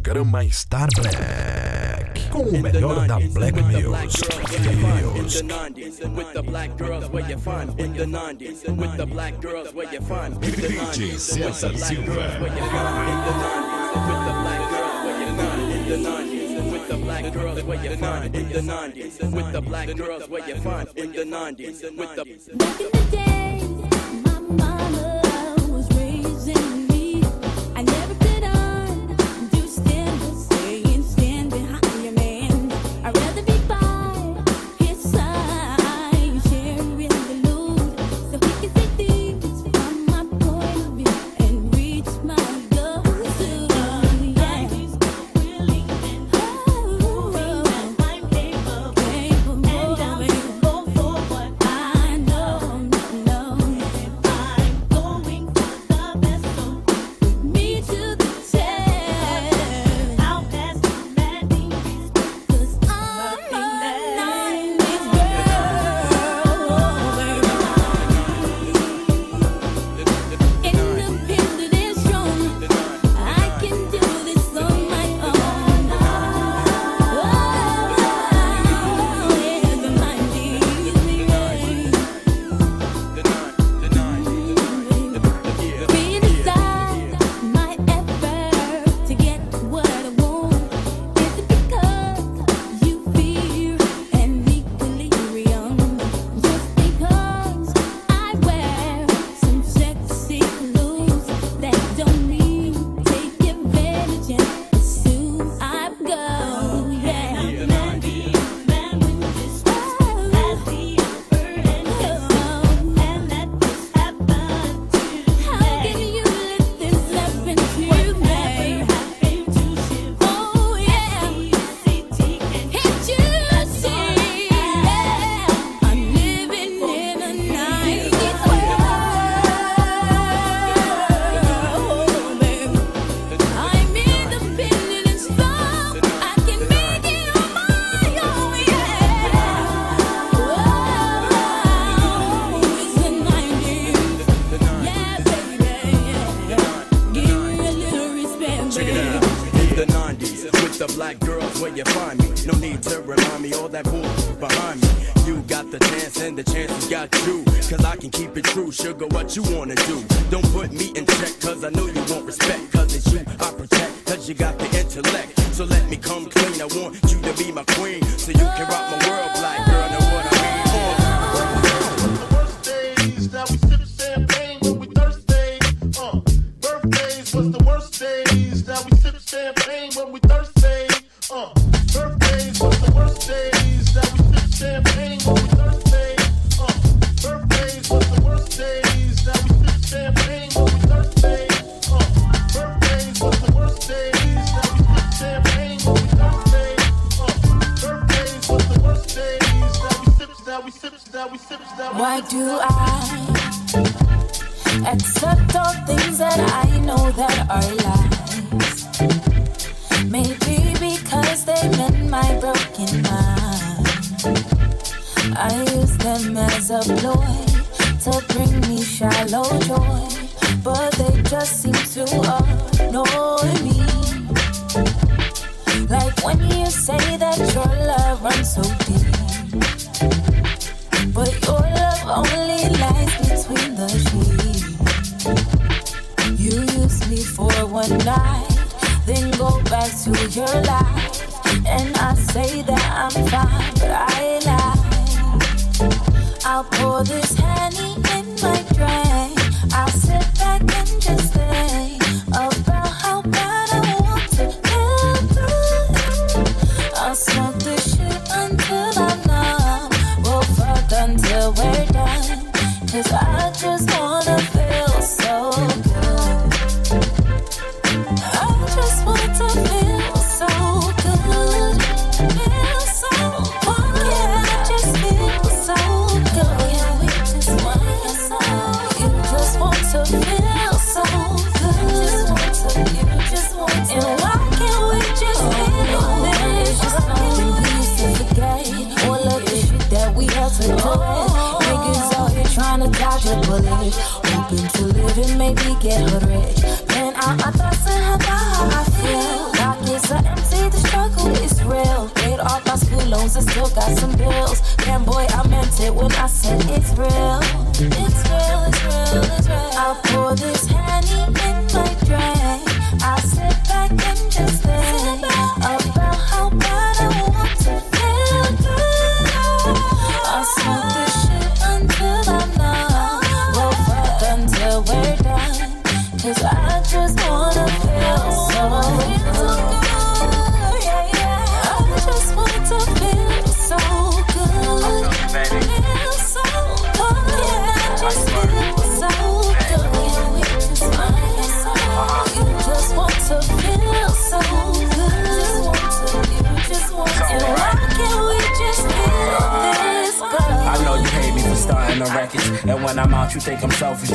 programa Star Black com o melhor da Black News. DJ César Silva. the black girls where you find in the 90s with the black girls where you find in the 90s with the back in the day only for one night. Then go back to your life. And I say that I'm fine, but I lie. I'll pour this honey in my get her rich. Then I'm thoughts and how about how I feel. Pockets are empty, the struggle is real. Paid off my school loans and still got some bills. Damn boy, I meant it when I said it's real. It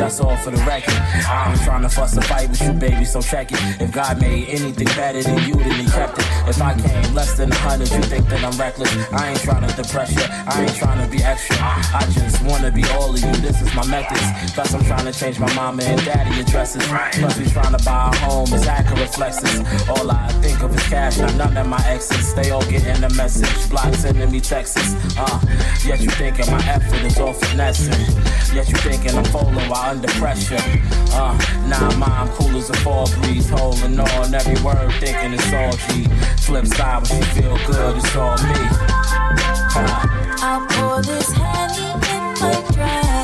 that's all for the record. I ain't trying to fuss a fight with you, baby, so check it. If God made anything better than you, then he kept it. If I came less than a hundred, you think that I'm reckless. I ain't trying to depress you, I ain't trying to be extra. I just wanna be all of you, this is my methods. Plus, I'm trying to change my mama and daddy addresses. Plus, we trying to buy a home, is accurate flexes. All I think of is cash, not none of my exes. They all getting the message, block sending me texts. Uh, yet you thinking my effort is all finessing. Yet you thinking I'm falling while under pressure. Uh, nah, mom, cool as a fall breeze, holding on every word, thinking it's all G. Slip side when she feel good, it's all me. Uh. I'll pour this honey in my dress.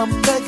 I'm begging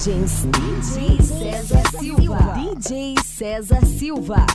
Mixagens DJ César Silva. DJ César Silva.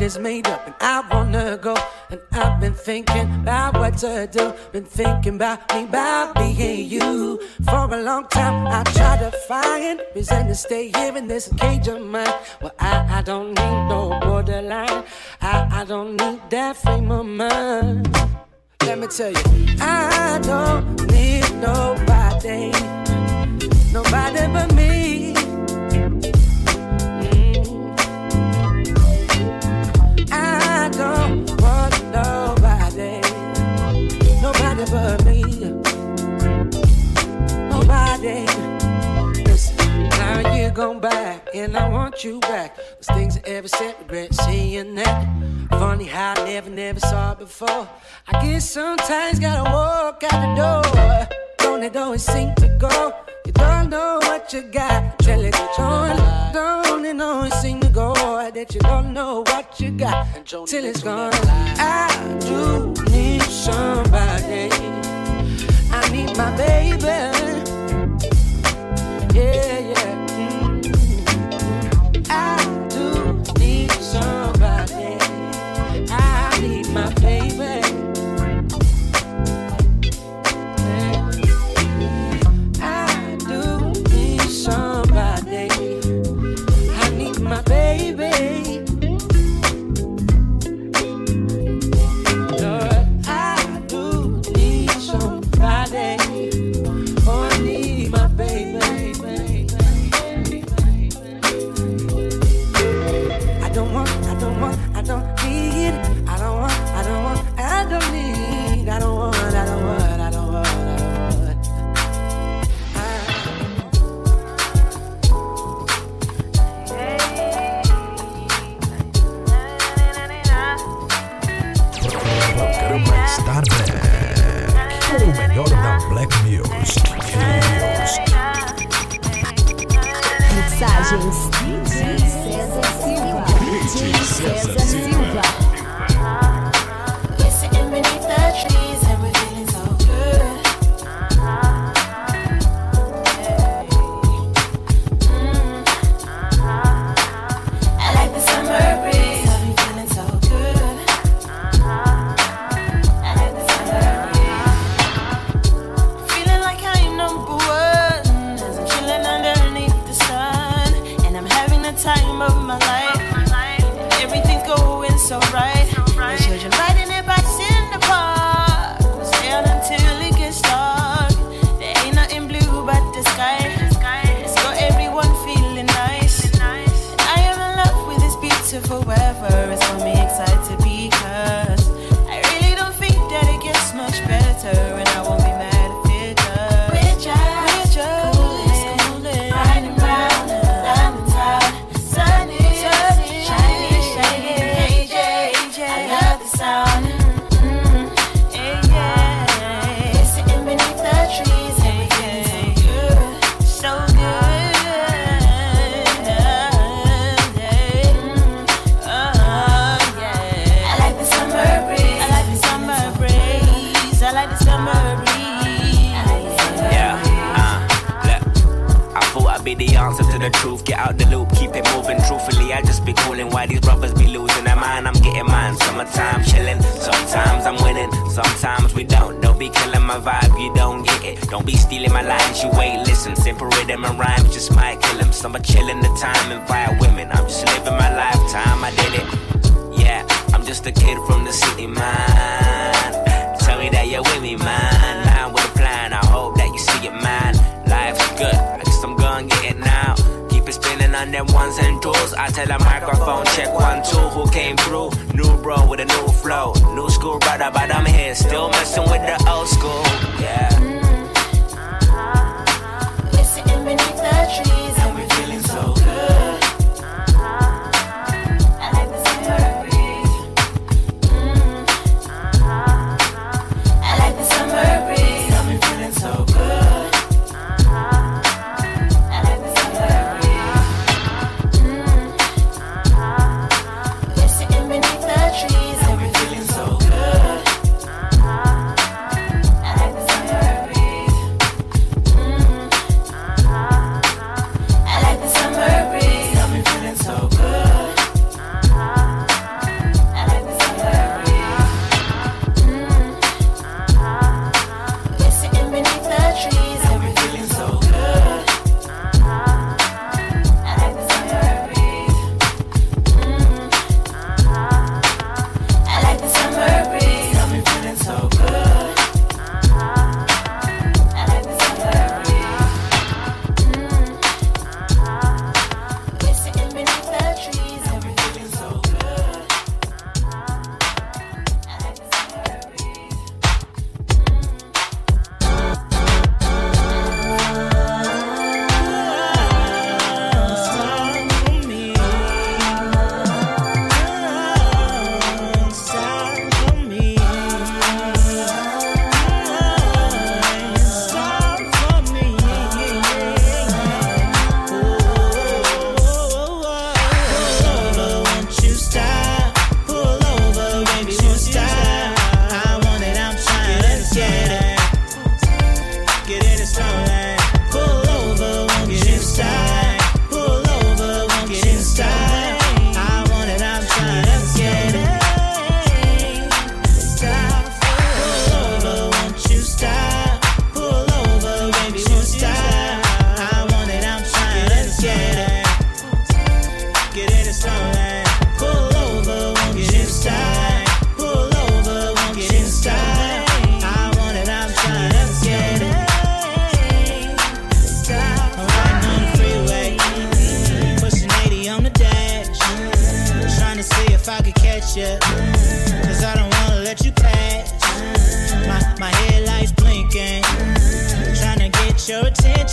mind is made up and I wanna go. And I've been thinking about what to do. Been thinking about me, about being you. For a long time, I tried to find reason to stay here in this cage of mine. Well, I, I don't need no borderline. I, I don't need that frame of mind. Let me tell you, I don't need nobody. Nobody but me. gone back, and I want you back. Those things I ever said, regret seeing that. Funny how I never, never saw it before. I guess sometimes gotta walk out the door. Don't it always seem to go? You don't know what you got till it's gone. Don't it always seem to go that you don't know what you got till it's gone? I do need somebody. I need my baby.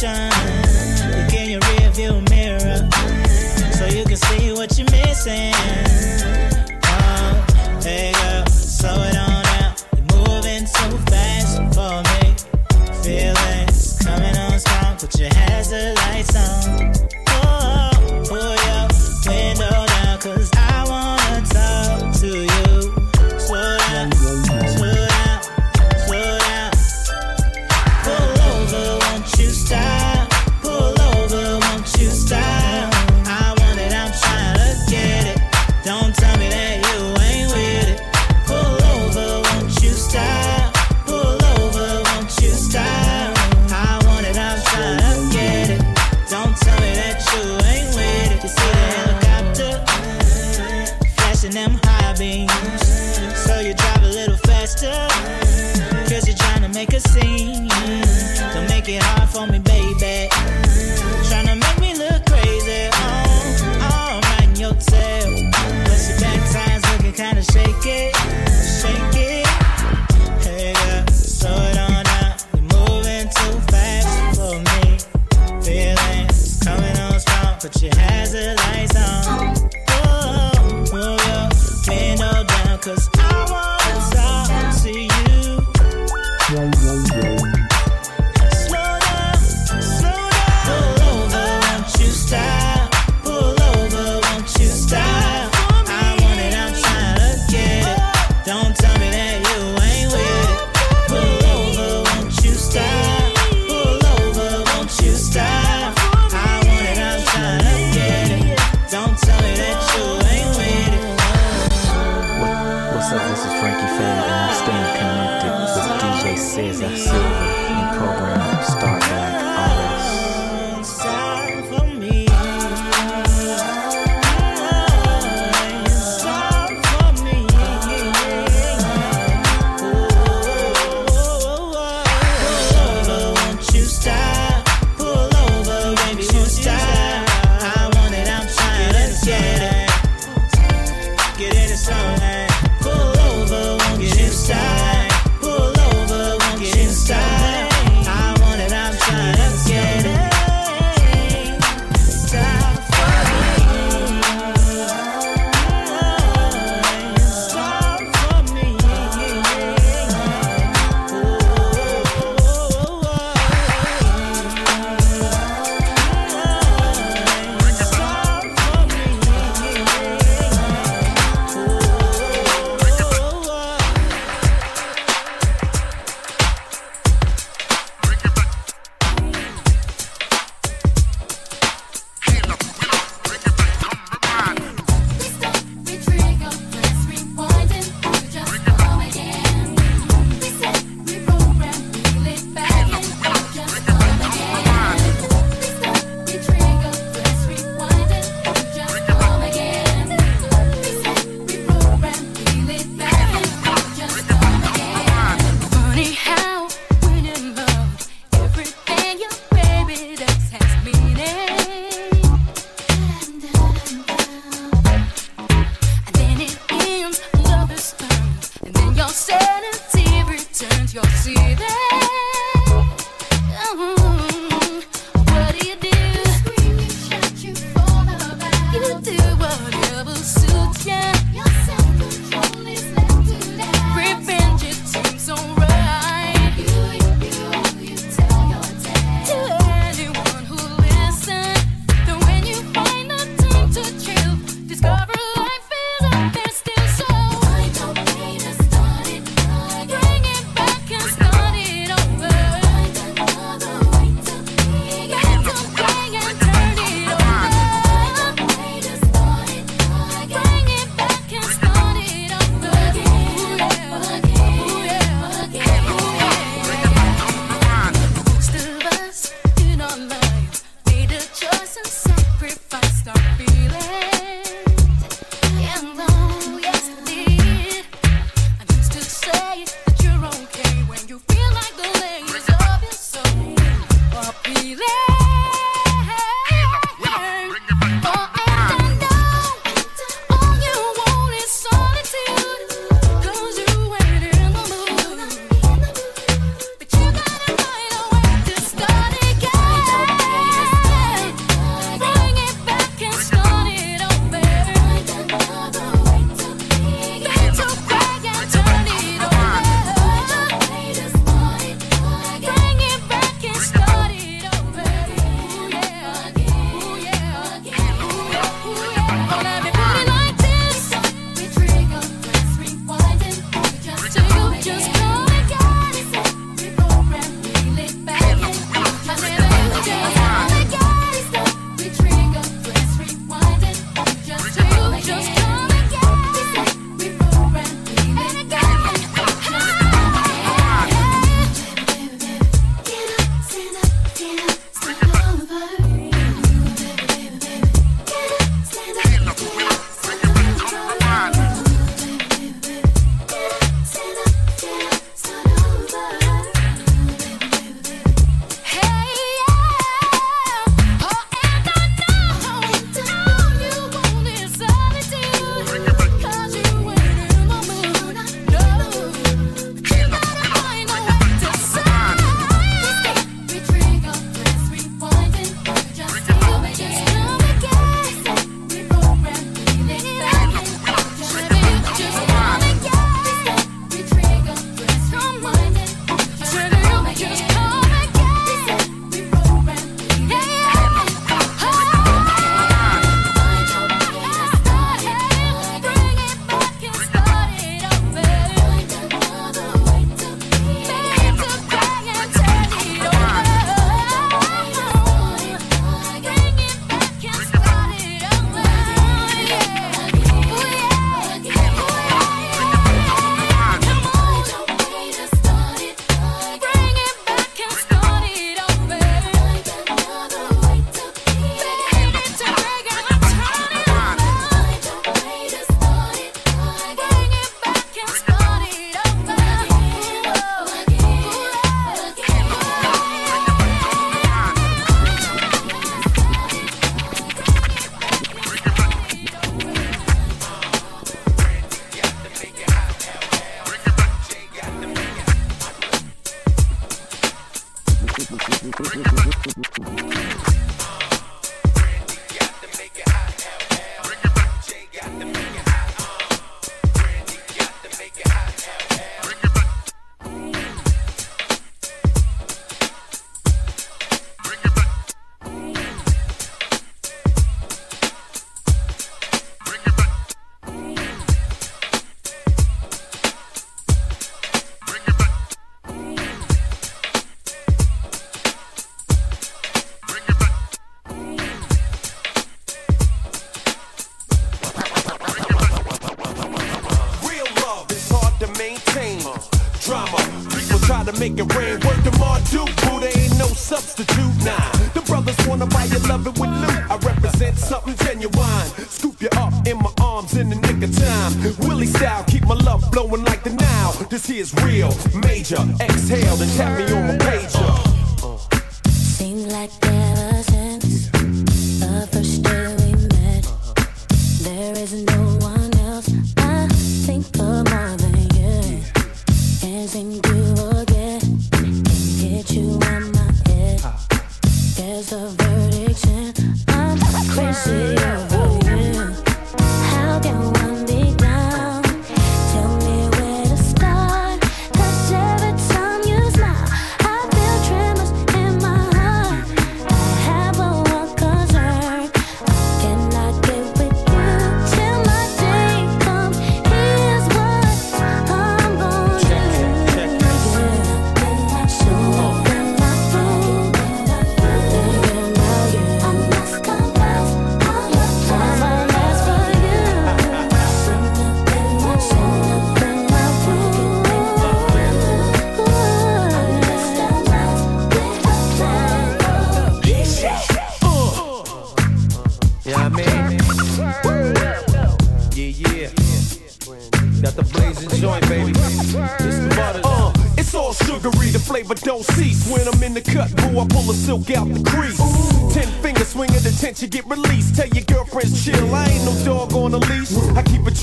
Reflection. says I silver in program.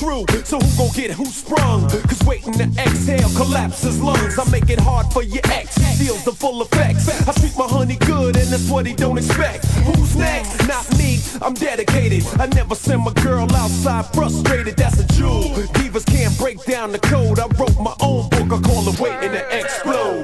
true. So who gon' get who sprung? Cause waiting to exhale collapses lungs. I make it hard for your ex, feels the full effects. I treat my honey good and that's what he don't expect. Who's next? Not me, I'm dedicated. I never send my girl outside frustrated, that's a jewel. Divas can't break down the code. I wrote my own book, I call it waiting to explode.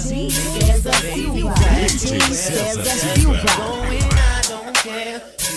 G a few. A few. Going, I don't care.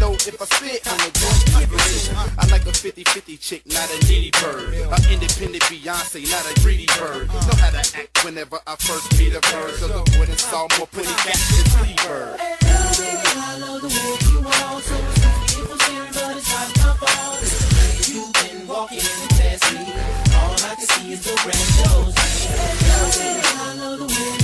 know if I spit on a one gibberish. I like a 50-50 chick, not a needy bird. An independent Beyonce, not a greedy bird. Know how to act whenever I first meet a bird. So look what it's all more pretty cat than pretty bird. Oh, baby, I love the way you walk. So it's not people staring, but it's hot my ball. You've been walking past me. All I can see is the red shows. Oh, baby, I love the way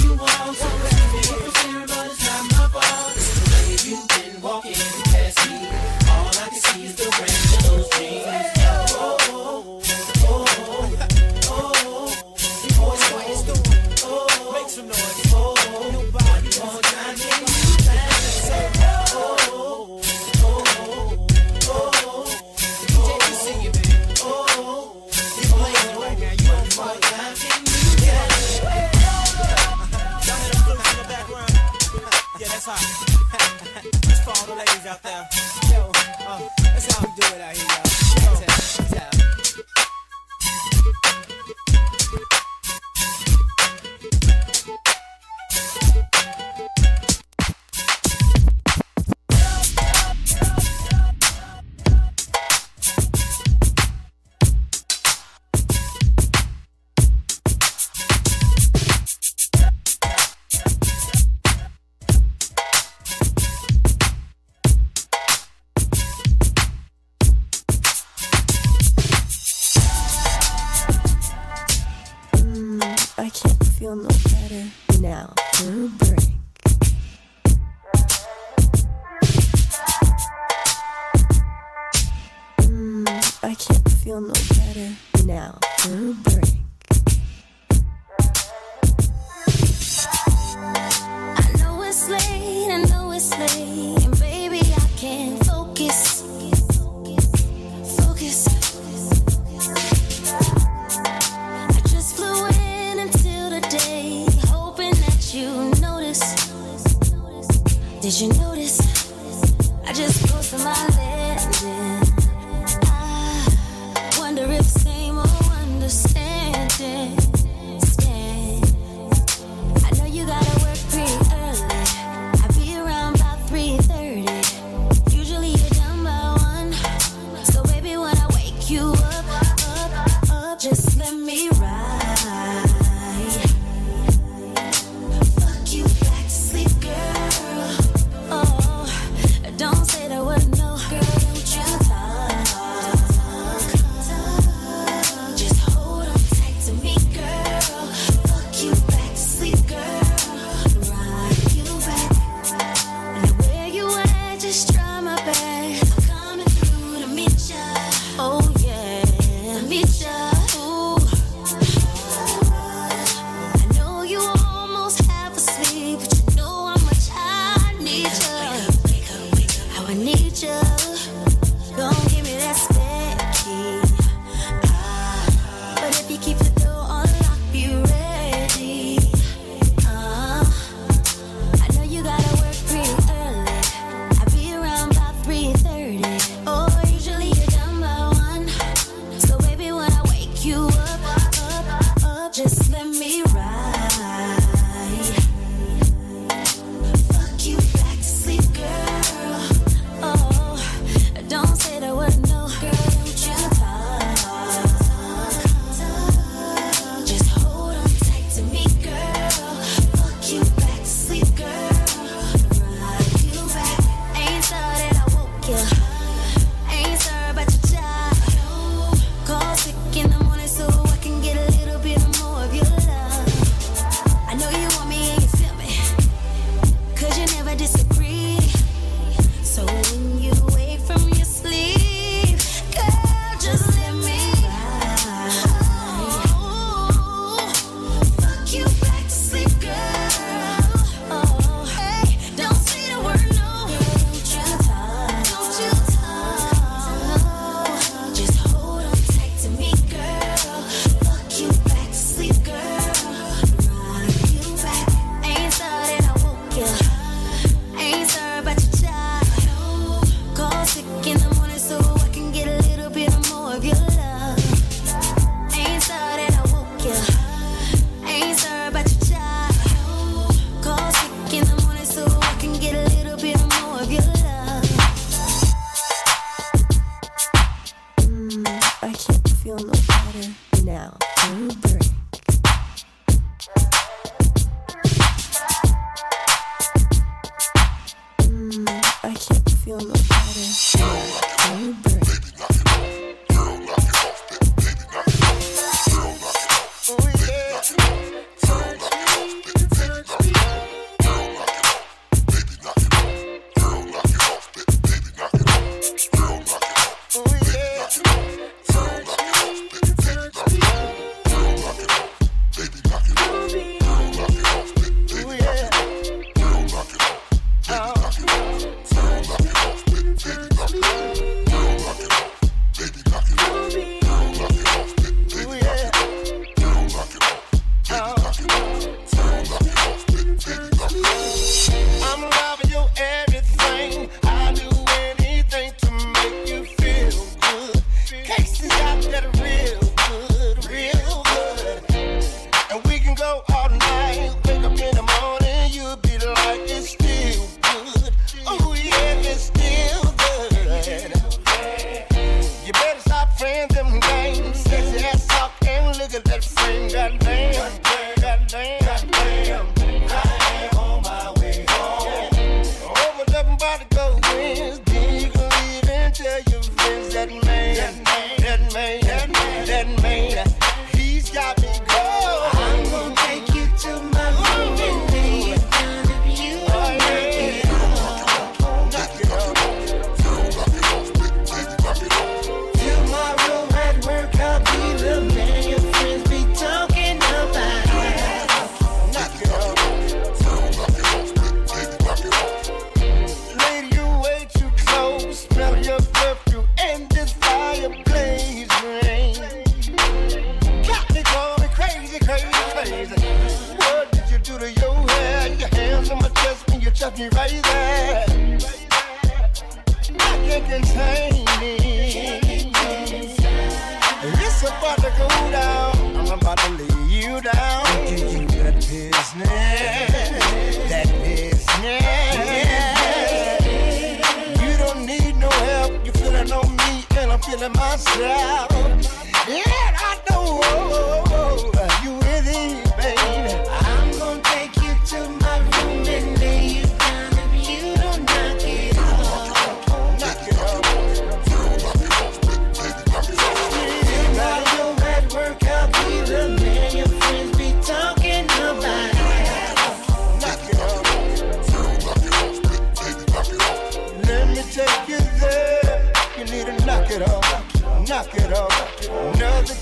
Cause you know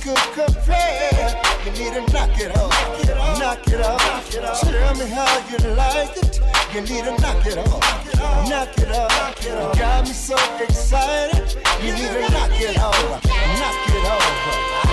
could compare. You need to knock it off, knock it off. Knock it off. Tell me how you like it. You need to knock it off, knock it off. You got me so excited. You need to knock it off, knock it off.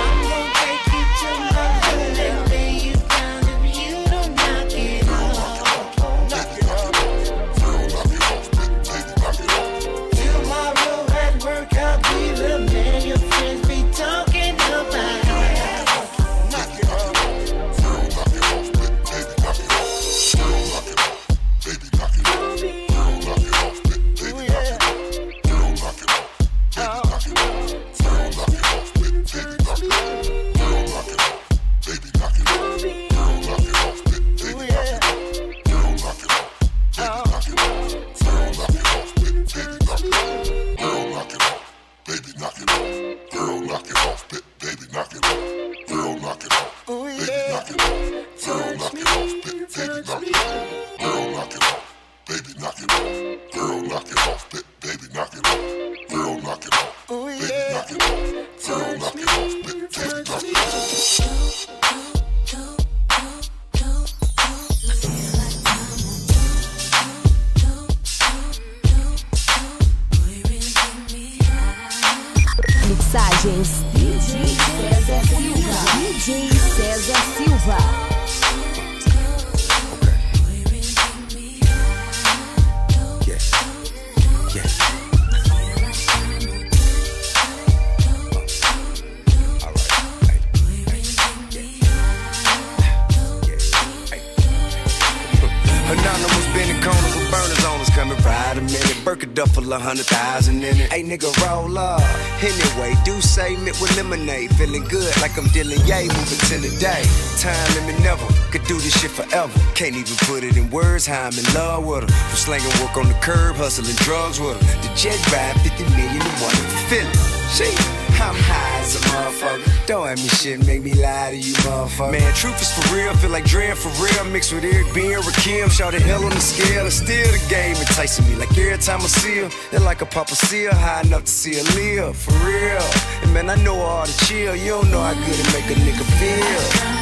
condom was bending corners with burners on us. Come and ride a minute. Burke a duffel, a hundred thousand in it. Hey, nigga, roll up. Anyway, do say mint with lemonade. Feeling good like I'm dealing yay, moving to the day. Time limit never. Could do this shit forever. Can't even put it in words how I'm in love with her. From slanging work on the curb, hustling drugs with her. The jet ride, fifty million in one. Feeling, Shit. I'm high as a motherfucker. Don't have me shit, make me lie to you, motherfucker. Man, truth is for real, feel like Dre for real. Mixed with Eric B and Rakim, shout the hell on the scale. It's still the game enticing me. Like every time I see her, they're like a Papa Seal, high enough to see her live, for real. And man, I know all the chill. You don't know how good it make a nigga feel.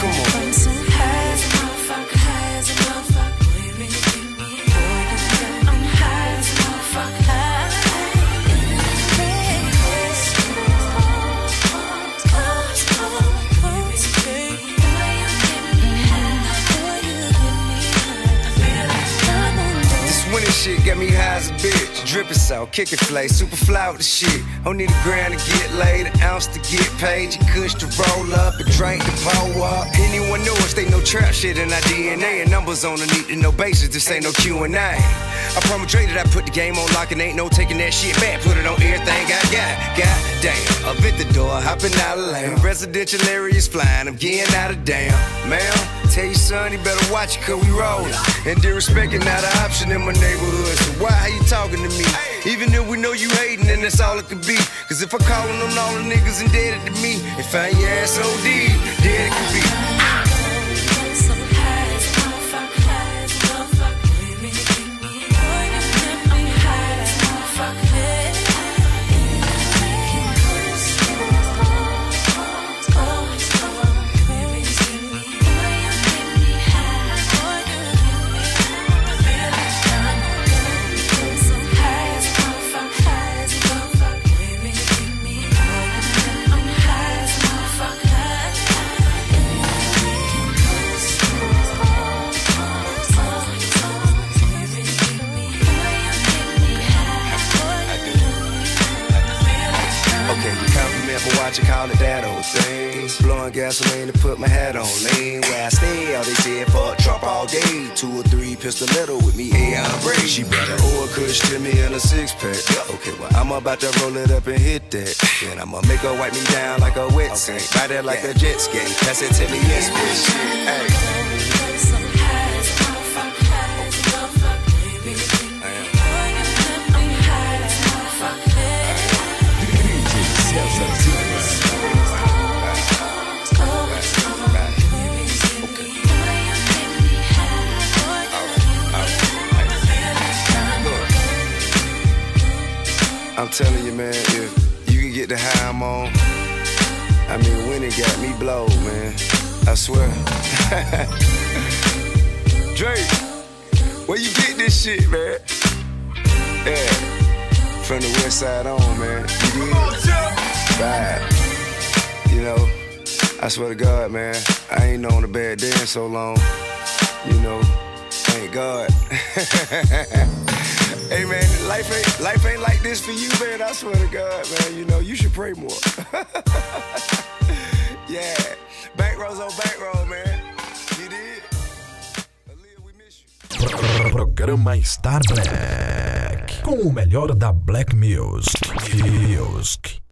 Come on. Shit got me high as a bitch. Dripping salt, kicking flay, super fly with the shit. Don't need a grand to get laid, an ounce to get paid. You kush to roll up, a drink to pour up. Anyone know us, they know trap shit in our DNA. And numbers on the need to know basis, this ain't no Q&A. I promise Dre that I put the game on lock and ain't no taking that shit back. Put it on everything I got. God damn, up at the door, hopping out of lane. Residential areas flying, I'm getting out of damn. Ma'am, tell your son he better watch it cause we rollin'. And disrespecting not an option in my neighborhood. So why are you talking to me? Even if we know you hating, then that's all it could be. Cause if I callin' them all the niggas indebted to me, and find your ass OD, dead it could be. Little with me, hey, I'm brave. She better owe a kush to me in a six pack. Okay, well, I'm about to roll it up and hit that. Then I'ma make her wipe me down like a wet okay. Ride it like a jet ski. Pass it to me, yes, bitch. Hey. I'm telling you, man, if you can get the high I'm on, I mean, when it got me blowed, man. I swear. Drake, where you get this shit, man? Yeah, from the west side on, man. You did? You know, I swear to God, man, I ain't known a bad day in so long. You know, thank God. Hey man, life ain't life ain't like this for you, man. I swear to God, man. You know you should pray more. yeah, bankrolls on bankroll, man. You did. Programa Star Black. Com o melhor da Black Music. Music.